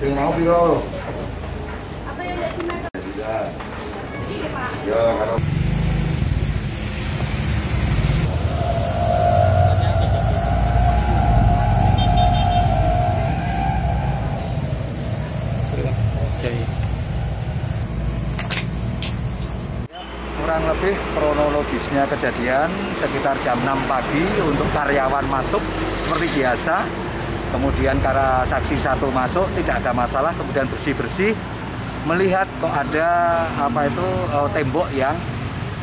Sing mau piro? Apa yang. Ya, kurang lebih kronologisnya kejadian sekitar jam 6 pagi untuk karyawan masuk seperti biasa. Kemudian karena saksi satu masuk tidak ada masalah kemudian bersih-bersih. Melihat kok ada apa itu eh, tembok yang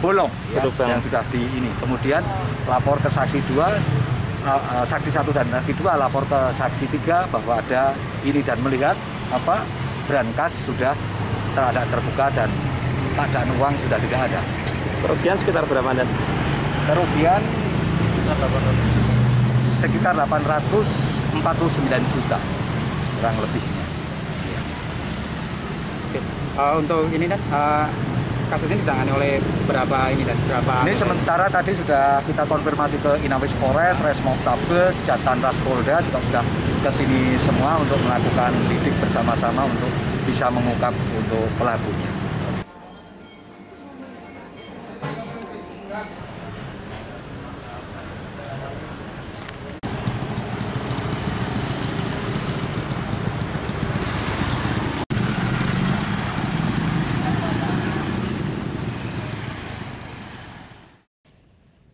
bolong ya, yang sudah di ini. Kemudian lapor ke saksi dua eh, eh, saksi satu dan saksi dua lapor ke saksi tiga bahwa ada ini dan melihat apa brankas sudah terada terbuka dan keadaan uang sudah tidak ada Kerugian sekitar berapa dan? kerugian sekitar 849 juta kurang lebihnya. Oke. Eh, untuk ini dan eh, kasus ini ditangani oleh berapa ini dan berapa? Ini sementara tadi sudah kita konfirmasi ke Inawis Polres, Resmob Tabes, Jatan Ras Polda juga sudah ke sini semua untuk melakukan lidik bersama-sama untuk bisa mengungkap untuk pelakunya.